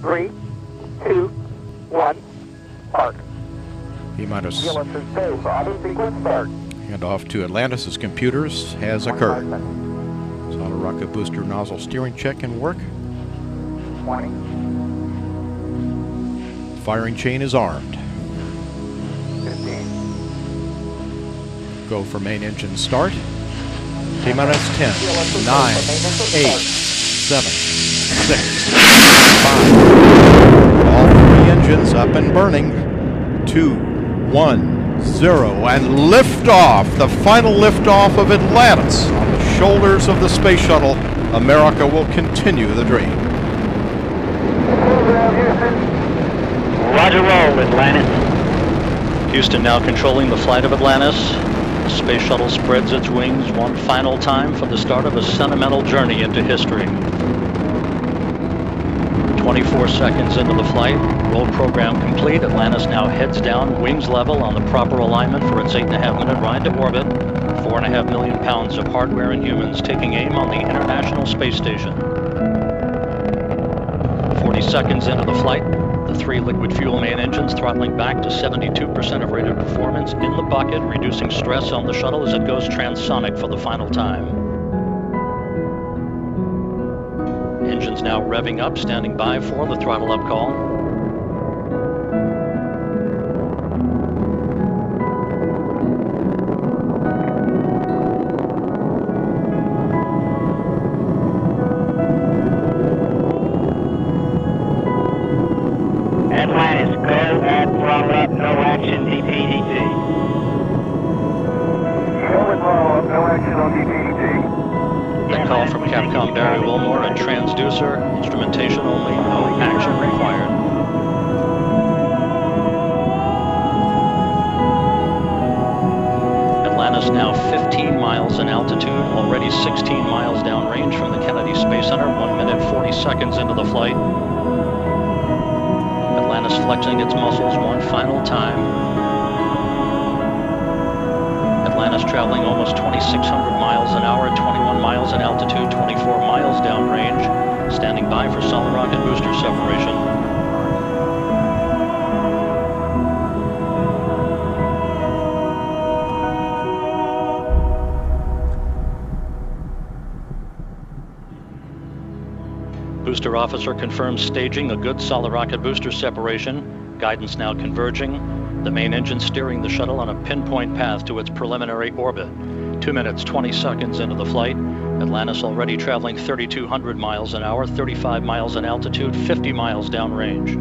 Three, two, one, park. T minus GLS is safe. Auto sequence start. handoff to Atlantis' computers has occurred. Solid rocket booster nozzle steering check and work. 20, Firing chain is armed. 15, Go for main engine start. T minus 10, 9, 8, 7, 6, engines and burning. 2, 1, 0. And liftoff, the final liftoff of Atlantis. On the shoulders of the space shuttle, America will continue the dream. Roger roll, Atlantis. Houston now controlling the flight of Atlantis. The space shuttle spreads its wings one final time for the start of a sentimental journey into history. 24 seconds into the flight, roll program complete. Atlantis now heads down, wings level on the proper alignment for its 8.5 minute ride to orbit. 4.5 million pounds of hardware and humans taking aim on the International Space Station. 40 seconds into the flight, the three liquid fuel main engines throttling back to 72% of rated performance in the bucket, reducing stress on the shuttle as it goes transonic for the final time. Engines now revving up, standing by for the throttle up call. Atlantis, go at throttle up, no action, DPDT. Call from Capcom Barry Wilmore and transducer, instrumentation only, no action required. Atlantis now 15 miles in altitude, already 16 miles downrange from the Kennedy Space Center, 1 minute 40 seconds into the flight. Atlantis flexing its muscles one final time. Atlantis traveling almost 2,600 miles an hour, 21 miles in altitude, 24 miles downrange, standing by for solid rocket booster separation. Booster officer confirms staging a good solid rocket booster separation. Guidance now converging. The main engine steering the shuttle on a pinpoint path to its preliminary orbit. Two minutes, 20 seconds into the flight. Atlantis already traveling 3,200 miles an hour, 35 miles in altitude, 50 miles downrange.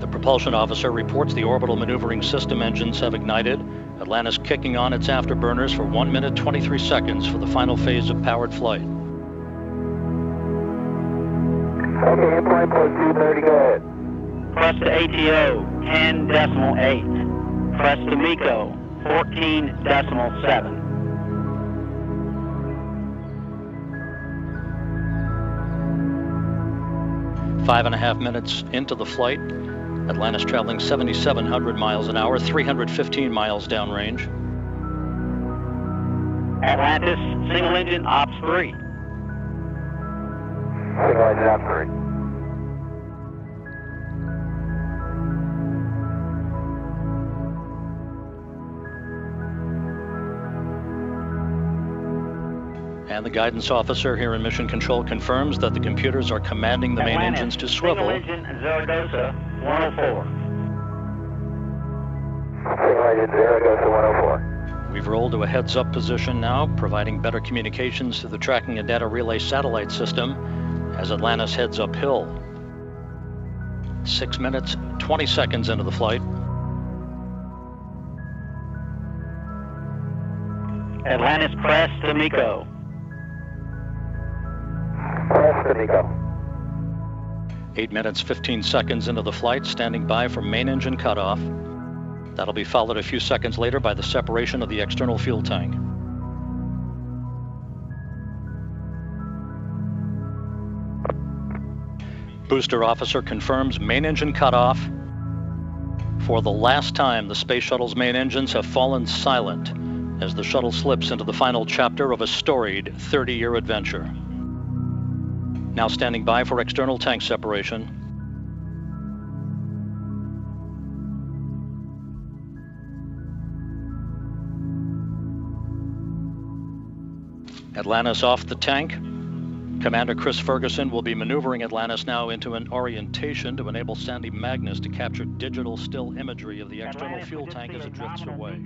The propulsion officer reports the orbital maneuvering system engines have ignited. Atlantis kicking on its afterburners for 1 minute 23 seconds for the final phase of powered flight. Okay, plus 230, go ahead. Press to ATO, 10 decimal 8. Press to MECO, 14 decimal 7. Five and a half minutes into the flight, Atlantis traveling 7,700 miles an hour, 315 miles downrange. Atlantis, single engine, ops 3. Single engine ops three. And the guidance officer here in Mission Control confirms that the computers are commanding the main Atlantis, engines to Single swivel. engine, Zaragoza, 104. Single engine Zaragoza to 104. We've rolled to a heads up position now, providing better communications to the tracking and data relay satellite system as Atlantis heads uphill. Six minutes, 20 seconds into the flight. Atlantis, press to MECO. Press to MECO. Eight minutes, 15 seconds into the flight, standing by for main engine cutoff. That'll be followed a few seconds later by the separation of the external fuel tank. Booster officer confirms main engine cutoff. For the last time, the space shuttle's main engines have fallen silent as the shuttle slips into the final chapter of a storied 30 year adventure. Now standing by for external tank separation. Atlantis off the tank. Commander Chris Ferguson will be maneuvering Atlantis now into an orientation to enable Sandy Magnus to capture digital still imagery of the external fuel tank as it drifts away.